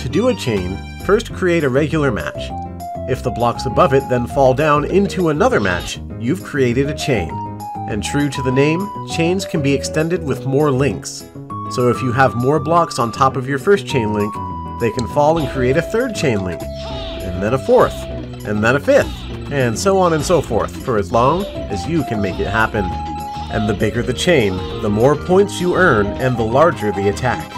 To do a chain, first create a regular match. If the blocks above it then fall down into another match, you've created a chain. And true to the name, chains can be extended with more links. So if you have more blocks on top of your first chain link, they can fall and create a third chain link, and then a fourth, and then a fifth, and so on and so forth for as long as you can make it happen. And the bigger the chain, the more points you earn and the larger the attack.